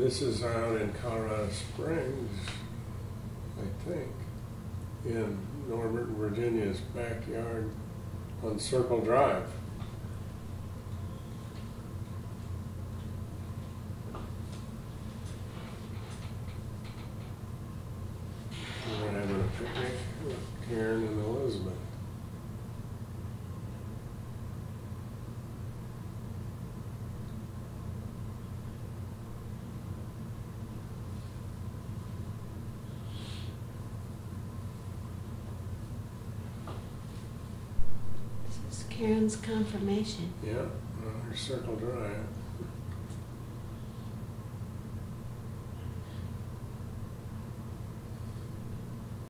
This is out in Colorado Springs, I think, in Norbert, Virginia's backyard on Circle Drive. We're having a picnic with Karen and Elizabeth. This is Karen's confirmation. Yeah, on Circle Drive.